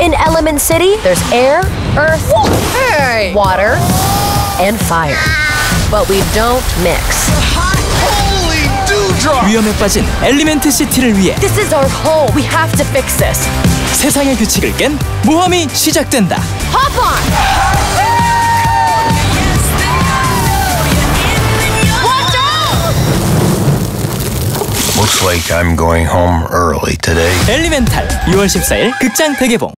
In Element City, there's air, earth, Hey! water, and fire. But we don't mix. Holy dewdrop! 위험에 빠진 엘리멘트 시티를 위해 This is our home. We have to fix this. 세상의 규칙을 깬 모험이 시작된다. Hop on! Looks like I'm going home early today. 엘리멘탈 6월 14일 극장 대개봉.